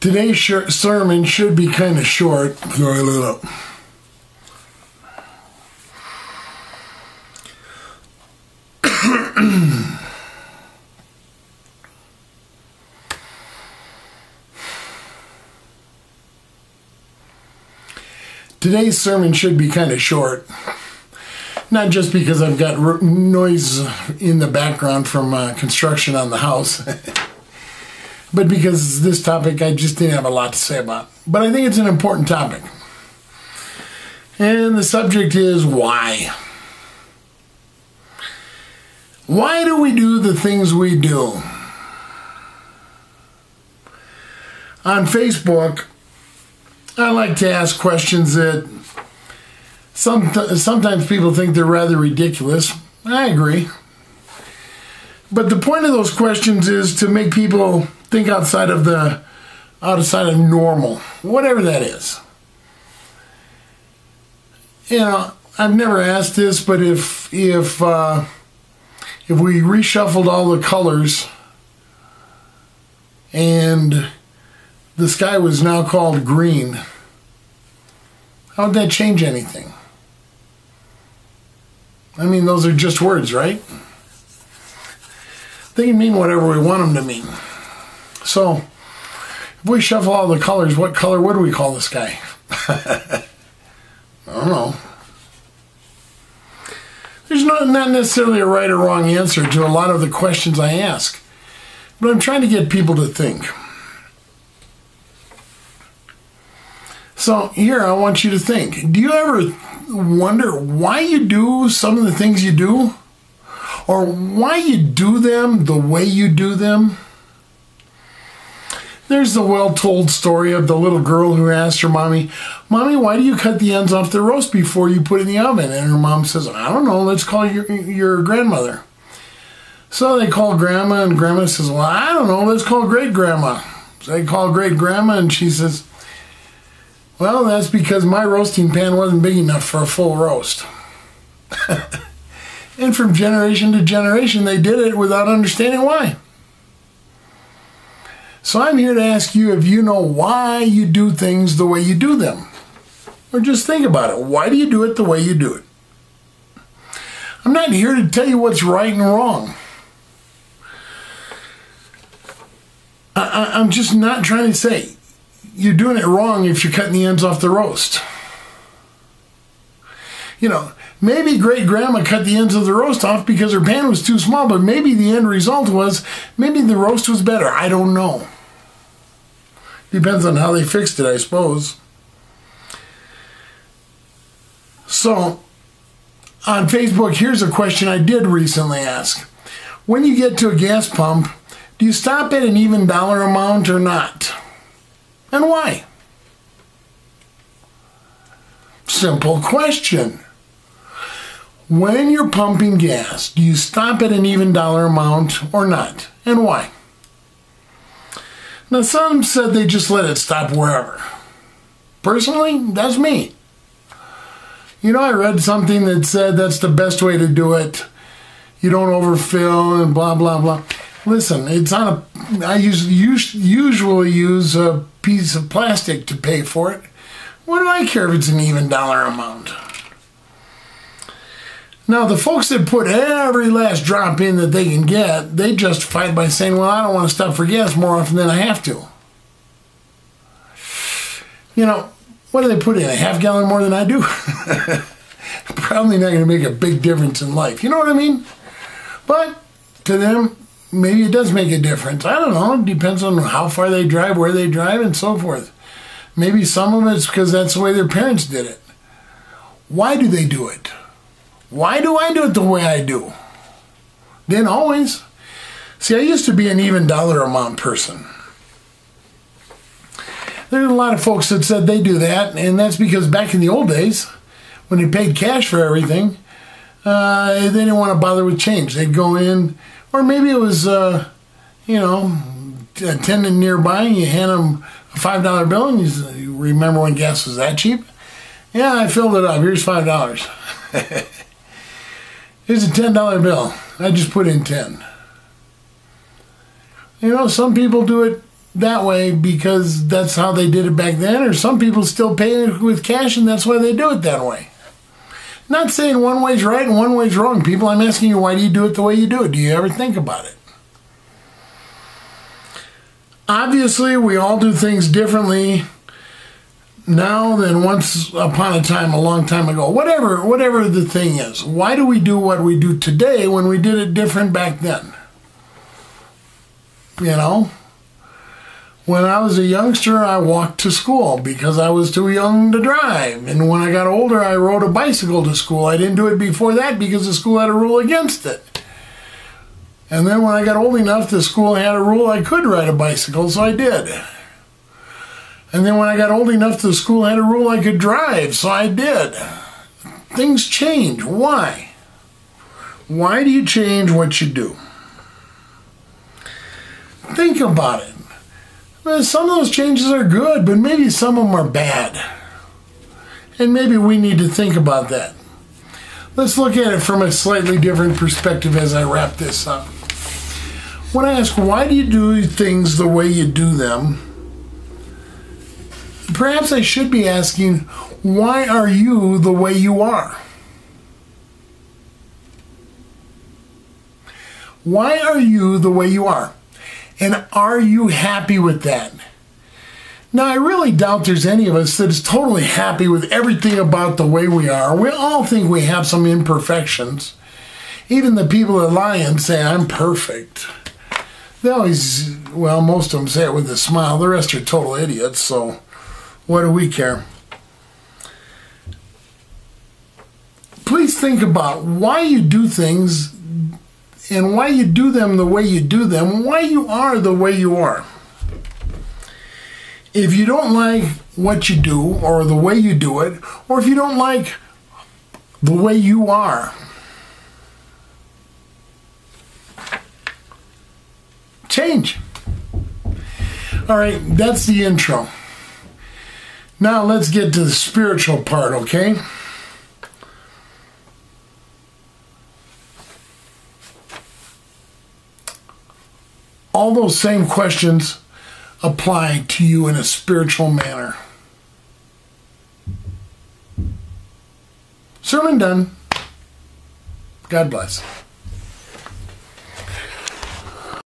Today's sermon should be kind of short. Up. Today's sermon should be kind of short. Not just because I've got noise in the background from uh, construction on the house, but because this topic I just didn't have a lot to say about. But I think it's an important topic. And the subject is why. Why do we do the things we do? On Facebook, I like to ask questions that some, sometimes people think they're rather ridiculous. I agree. But the point of those questions is to make people think outside of the outside of normal, whatever that is. You know, I've never asked this, but if if uh, if we reshuffled all the colors and the sky was now called green, how would that change anything? I mean, those are just words, right? They can mean whatever we want them to mean. So, if we shuffle all the colors, what color would we call this guy? I don't know. There's not, not necessarily a right or wrong answer to a lot of the questions I ask, but I'm trying to get people to think. So, here, I want you to think. Do you ever wonder why you do some of the things you do? Or why you do them the way you do them? There's the well told story of the little girl who asked her mommy, Mommy, why do you cut the ends off the roast before you put it in the oven? And her mom says, I don't know, let's call your, your grandmother. So they call grandma, and grandma says, Well, I don't know, let's call great grandma. So they call great grandma, and she says, Well, that's because my roasting pan wasn't big enough for a full roast. and from generation to generation, they did it without understanding why. So I'm here to ask you if you know why you do things the way you do them. Or just think about it. Why do you do it the way you do it? I'm not here to tell you what's right and wrong. I, am just not trying to say you're doing it wrong if you're cutting the ends off the roast. You know, maybe great grandma cut the ends of the roast off because her pan was too small, but maybe the end result was maybe the roast was better. I don't know. Depends on how they fixed it, I suppose. So, on Facebook, here's a question I did recently ask. When you get to a gas pump, do you stop at an even dollar amount or not? And why? Simple question. When you're pumping gas, do you stop at an even dollar amount or not? And why? Now, some said they just let it stop wherever. Personally, that's me. You know, I read something that said that's the best way to do it. You don't overfill and blah, blah, blah. Listen, it's on a. I use, usually use a piece of plastic to pay for it. What do I care if it's an even dollar amount? Now, the folks that put every last drop in that they can get, they justify it by saying, well, I don't want to stop for gas more often than I have to. You know, what do they put in? A half gallon more than I do? Probably not going to make a big difference in life. You know what I mean? But to them, maybe it does make a difference. I don't know. It depends on how far they drive, where they drive, and so forth. Maybe some of it's because that's the way their parents did it. Why do they do it? Why do I do it the way I do? Didn't always. See, I used to be an even dollar amount person. There's a lot of folks that said they do that, and that's because back in the old days, when they paid cash for everything, uh, they didn't want to bother with change. They'd go in, or maybe it was, uh, you know, a tenant nearby, and you hand them a five dollar bill, and you, you remember when gas was that cheap? Yeah, I filled it up. Here's five dollars. Here's a ten dollar bill. I just put in ten. You know, some people do it that way because that's how they did it back then, or some people still pay with cash and that's why they do it that way. Not saying one way's right and one way's wrong. People, I'm asking you, why do you do it the way you do it? Do you ever think about it? Obviously, we all do things differently now than once upon a time, a long time ago. Whatever, whatever the thing is. Why do we do what we do today when we did it different back then? You know? When I was a youngster, I walked to school because I was too young to drive. And when I got older, I rode a bicycle to school. I didn't do it before that because the school had a rule against it. And then when I got old enough, the school had a rule I could ride a bicycle, so I did. And then when I got old enough, the school I had a rule I could drive, so I did. Things change. Why? Why do you change what you do? Think about it. Some of those changes are good, but maybe some of them are bad. And maybe we need to think about that. Let's look at it from a slightly different perspective as I wrap this up. When I ask, why do you do things the way you do them? Perhaps I should be asking, why are you the way you are? Why are you the way you are? And are you happy with that? Now, I really doubt there's any of us that is totally happy with everything about the way we are. We all think we have some imperfections. Even the people that lie and say, I'm perfect. They always, well, most of them say it with a smile. The rest are total idiots, so what do we care? Please think about why you do things and why you do them the way you do them, why you are the way you are. If you don't like what you do or the way you do it, or if you don't like the way you are, change. All right, that's the intro. Now let's get to the spiritual part, okay? all those same questions apply to you in a spiritual manner. Sermon done. God bless.